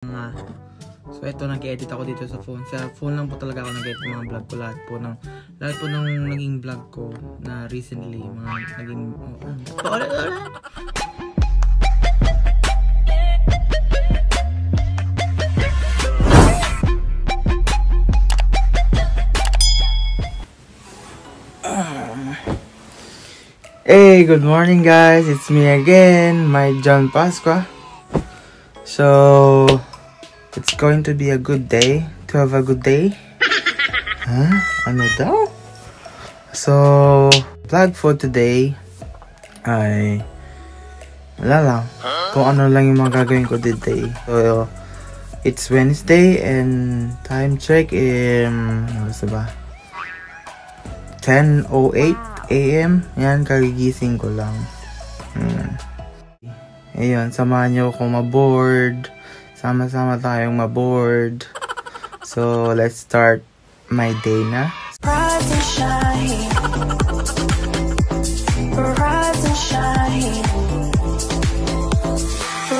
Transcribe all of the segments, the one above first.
Mga, so ito nag-edit ako dito sa phone. Sa phone lang po talaga ako nag-edit mga vlog ko. Lahat po ng, lahat po ng naging vlog ko na recently. Mga naging, oh, oh, ulit. Hey, good morning guys. It's me again, my John Pasqua. So, it's going to be a good day. To have a good day. Huh? Ano daw? So, vlog for today ay wala lang. Kung ano lang yung mga gagawin ko today. So, it's Wednesday and time check in, ano ba? 10.08 a.m. Yan, kagigising ko lang. Hmm. Ayun, samahan nyo kung maboard. Sama-sama tayong maboard. So, let's start my day na. Rise and shine. Rise and shine.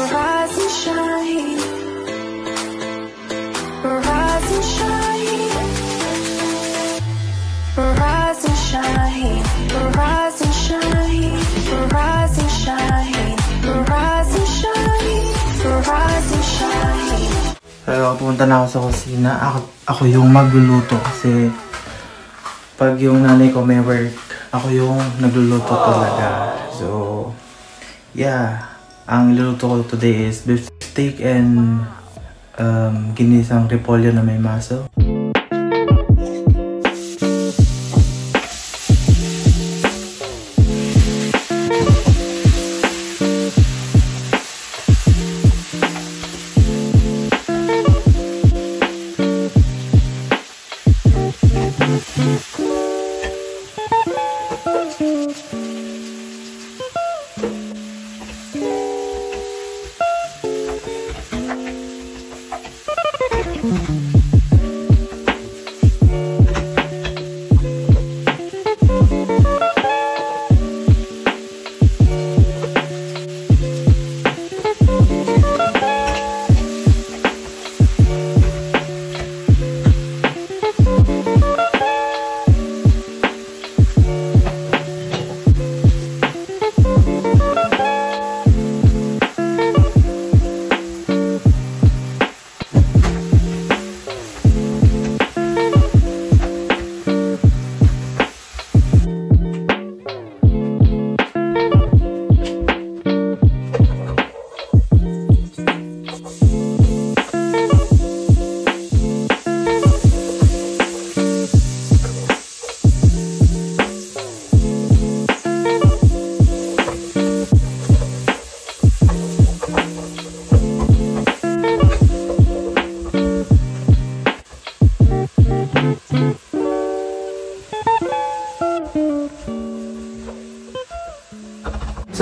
Rise and shine. So, pumunta na ako sa kusina. Ako, ako yung magluluto kasi pag yung nanay ko may work, ako yung nagluluto talaga. So, yeah. Ang iluluto ko today is beef steak and um, ginisang repolyo na may maso.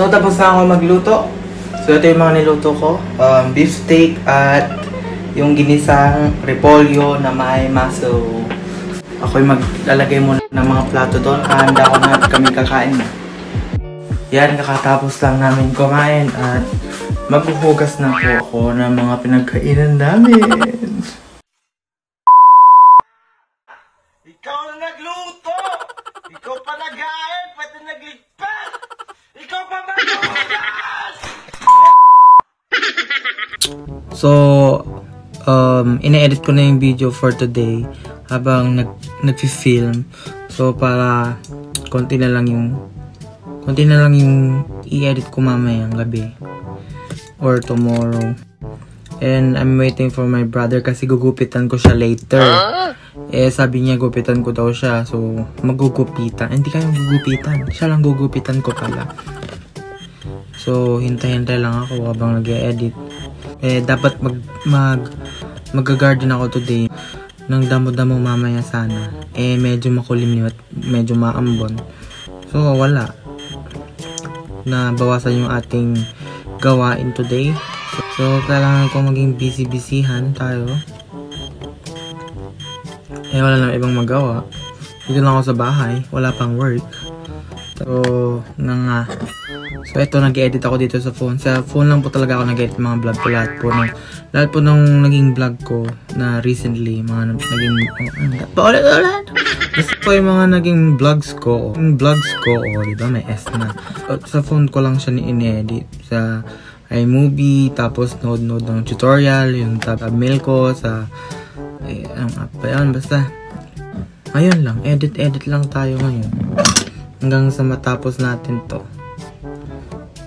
Tapos na ako magluto. So, ito yung mga niluto ko. Um, beef steak at yung ginisang repolyo na may maso. Ako'y maglalagay muna ng mga plato doon. Handa ko na kami kakain. Yan, kakatapos lang namin kumain at maghuhugas na po ako ng mga pinagkainan namin. Ikaw na nagluto! Ikaw pa nag-aayat, pati nagligpat! Ikaw pa! So, um, ine-edit ko na yung video for today habang nag nag-film. So, para konti na lang yung konti na lang yung i-edit ko mamayang gabi or tomorrow. And I'm waiting for my brother kasi gugupitan ko siya later. Eh, sabi niya gupitan ko daw siya. So, magugupitan. Hindi kayo gugupitan. Siya lang gugupitan ko pala. So, hintay-hintay lang ako habang nag edit Eh, dapat mag, mag, mag-garden ako today. Nang damo-damo mamaya sana. Eh, medyo makulimlim at medyo maambon. So, wala. Na bawasan yung ating gawain today. So, so kailangan ko maging busy-busyhan tayo. Eh, wala nang ibang magawa. Dito lang ako sa bahay. Wala pang work. So, na nga. So, ito, nag-edit ako dito sa phone. Sa phone lang po talaga ako nag-edit mga vlog ko. Lahat po ng, lahat po nung naging vlog ko na recently, mga naging, oh, ano, paulit ulit. Basta po yung mga naging vlogs ko, yung vlogs ko, oh, di ba, may S na. So, sa phone ko lang siya ni-edit. Sa iMovie, tapos node-node ng tutorial, yung thumbnail ko, sa, eh, ang app ba yan, basta. Ayun lang, edit-edit lang tayo ngayon hanggang sa matapos natin to.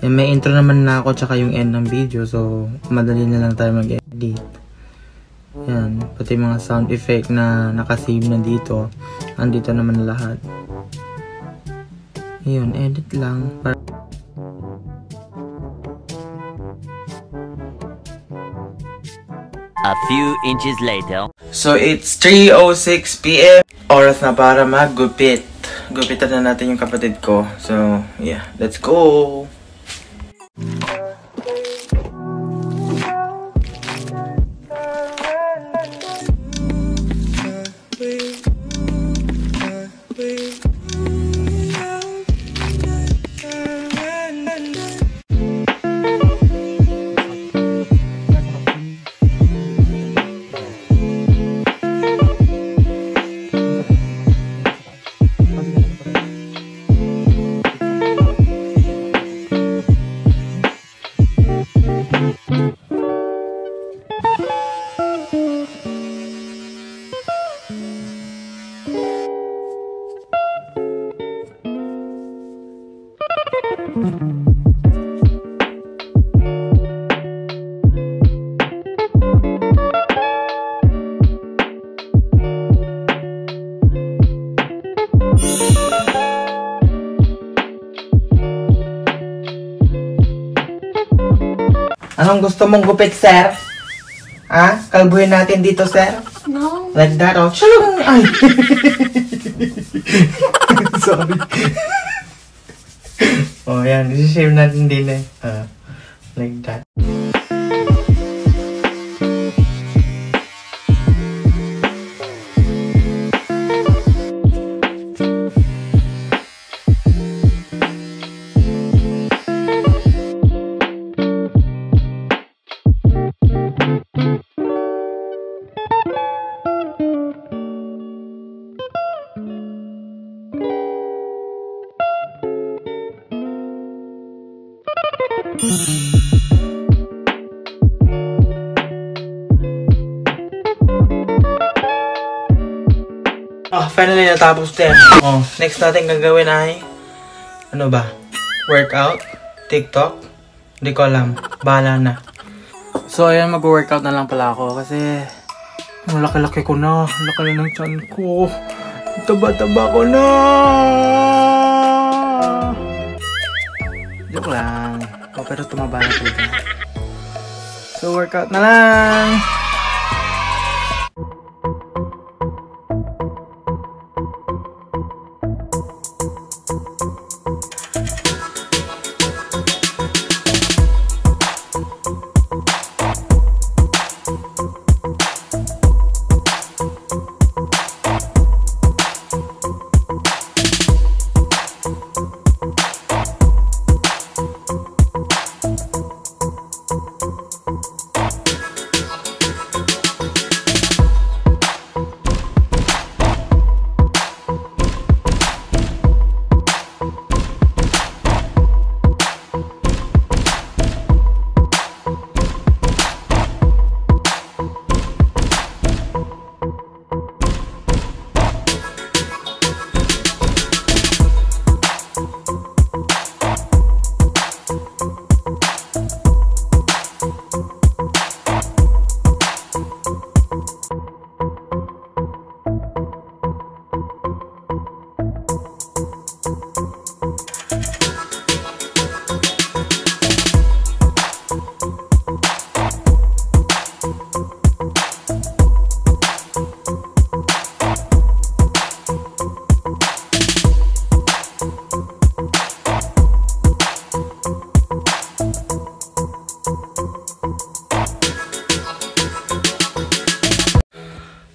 Yan, may intro naman na ako tsaka yung end ng video so madali na lang tayo mag-edit. Yan, pati mga sound effect na nakasave na dito. Andito naman lahat. Ayun, edit lang. Para A few inches later. So, it's 3.06pm. Oras na para maggupit. Gupitan na natin yung kapatid ko. So, yeah. Let's go! Anong gusto mong gupit, sir? Ah? Kalbuhin natin dito, sir? No. Like that, oh. Shalom! Ay! Sorry. oh, yan. Isi-share natin din eh. Ah, like that. Oh, finally natapos din. Oh, next natin gagawin ay ano ba? Workout? TikTok? Hindi ko alam. Bahala na. So, ayan, mag-workout na lang pala ako kasi ang laki-laki ko na. Laki na ng chan ko. Taba-taba ko na. Joke lang. Pero tumaba na talaga. So, workout na lang.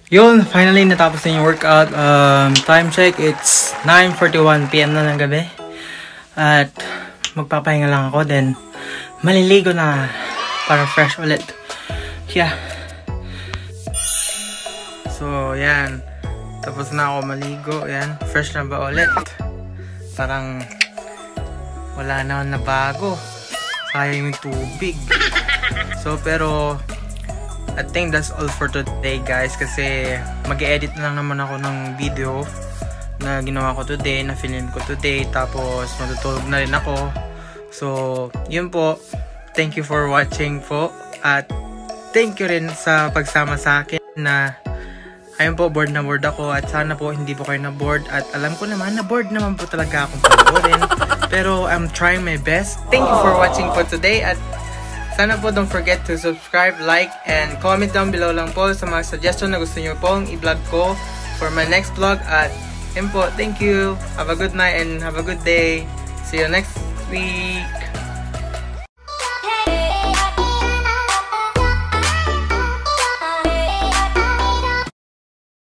Yun, finally natapos na yung workout. Um, time check, it's 9.41pm na ng gabi. At magpapahinga lang ako then maliligo na para fresh ulit. Yeah. So, yan. Tapos na ako maligo. Yan. Fresh na ba ulit? Parang wala naman na bago. Sayang yung tubig. So, pero I think that's all for today guys. Kasi mag-edit na lang naman ako ng video na ginawa ko today, na film ko today. Tapos matutulog na rin ako. So yun po. Thank you for watching po. At thank you rin sa pagsama sa akin na ayun po bored na bored ako. At sana po hindi po kayo na bored at alam ko naman na bored naman po talaga akong panoorin pero I'm trying my best. Thank you for watching po today. At sana po don't forget to subscribe, like, and comment down below lang po sa mga suggestion na gusto nyo pong i-vlog ko for my next vlog. At yun po, thank you. Have a good night and have a good day. See you next week.